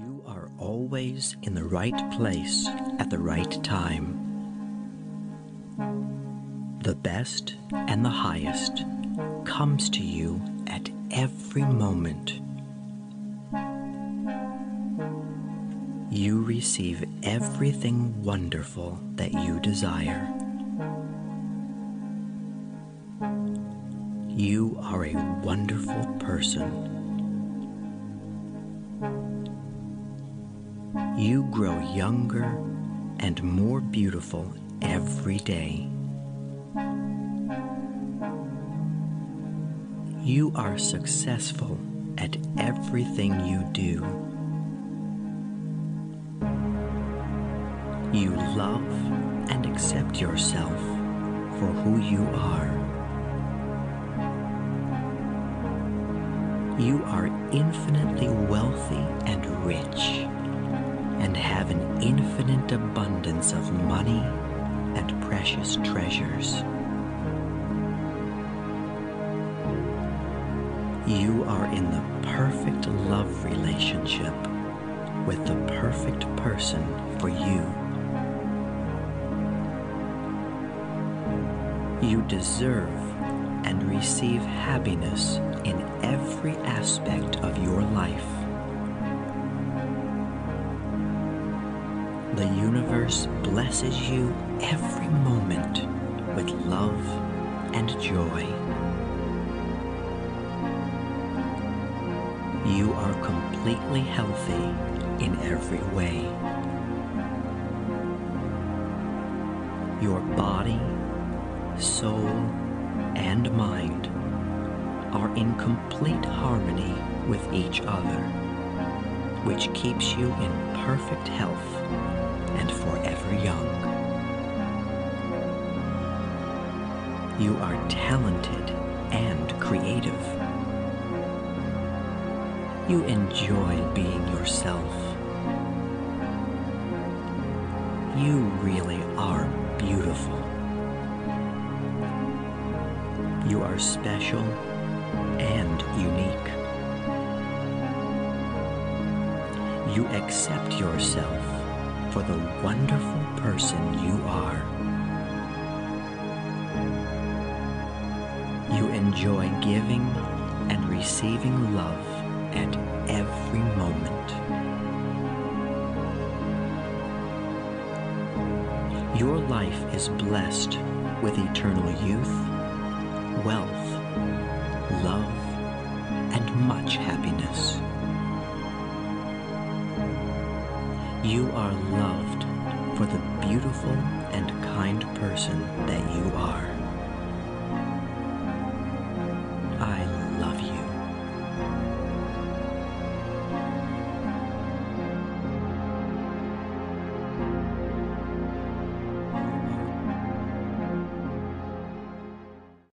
You are always in the right place at the right time. The best and the highest comes to you at every moment. You receive everything wonderful that you desire. You are a wonderful person. You grow younger and more beautiful every day. You are successful at everything you do. You love and accept yourself for who you are. You are infinitely wealthy and rich and have an infinite abundance of money and precious treasures. You are in the perfect love relationship with the perfect person for you. You deserve and receive happiness in every aspect of your life. The universe blesses you every moment with love and joy. You are completely healthy in every way. Your body, soul, and mind are in complete harmony with each other, which keeps you in perfect health and forever young. You are talented and creative. You enjoy being yourself. You really are beautiful. You are special and unique. You accept yourself for the wonderful person you are. You enjoy giving and receiving love at every moment. Your life is blessed with eternal youth, wealth, love, and much happiness. You are loved for the beautiful and kind person.